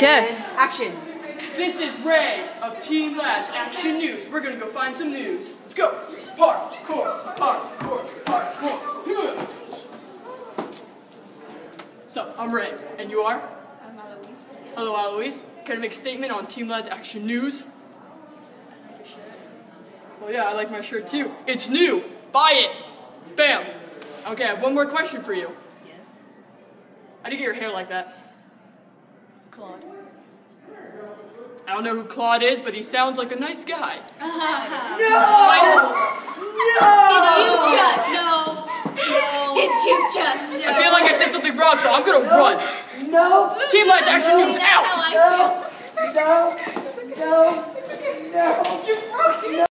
Okay. Action. This is Ray of Team Lads Action News. We're gonna go find some news. Let's go. Parkour, parkour, parkour. Hmm. So, I'm Ray, and you are? I'm Eloise. Hello, Eloise. Can I make a statement on Team Lads Action News? Well, yeah, I like my shirt too. It's new. Buy it. Bam. Okay, I have one more question for you. Yes. How do you get your hair like that? Claude. I don't know who Claude is, but he sounds like a nice guy. No. No. Did you just? No. no. Did you just? I feel like I said something wrong, so I'm gonna run. No. Team Lights Action News That's out. how I feel. No. No. No.